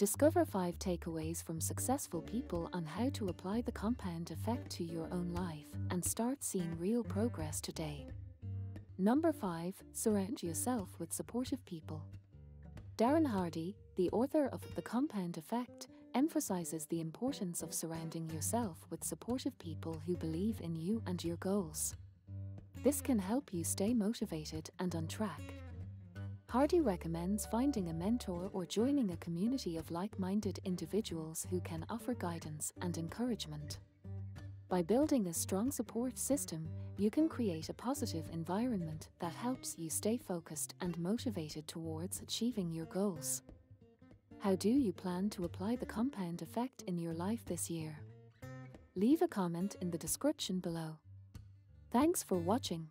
Discover 5 takeaways from successful people on how to apply the compound effect to your own life and start seeing real progress today. Number 5. Surround yourself with supportive people. Darren Hardy, the author of The Compound Effect, emphasizes the importance of surrounding yourself with supportive people who believe in you and your goals. This can help you stay motivated and on track. Hardy recommends finding a mentor or joining a community of like minded individuals who can offer guidance and encouragement. By building a strong support system, you can create a positive environment that helps you stay focused and motivated towards achieving your goals. How do you plan to apply the compound effect in your life this year? Leave a comment in the description below. Thanks for watching.